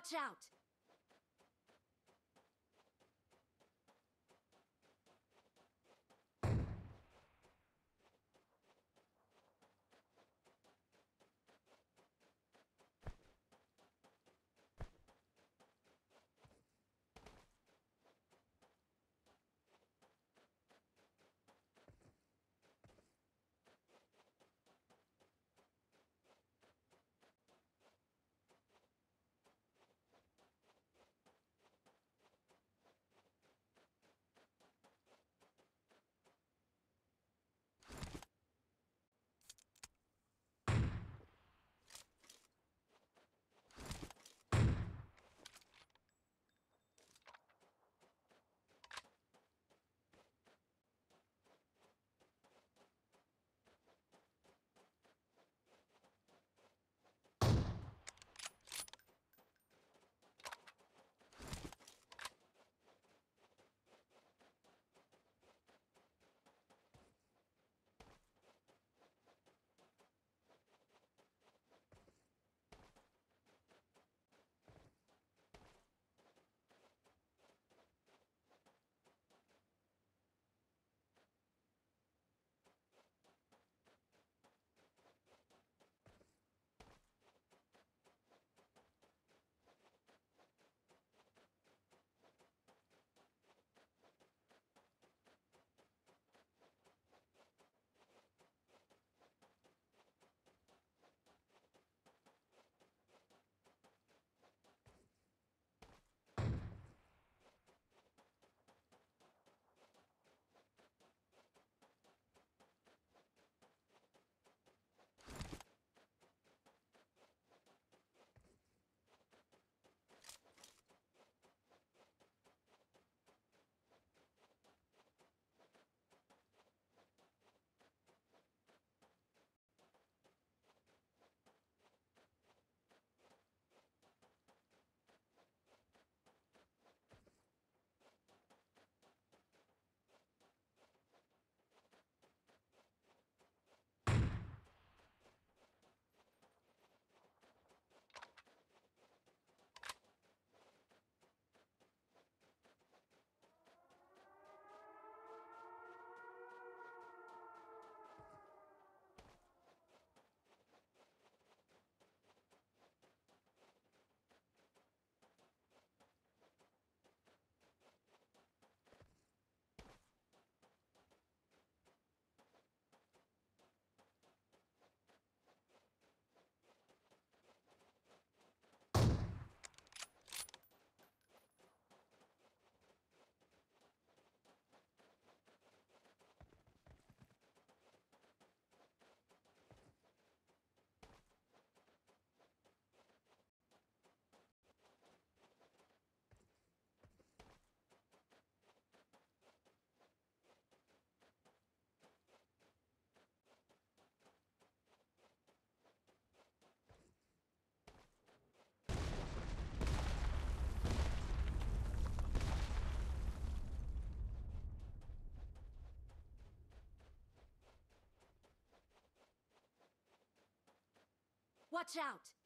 Watch out! Watch out!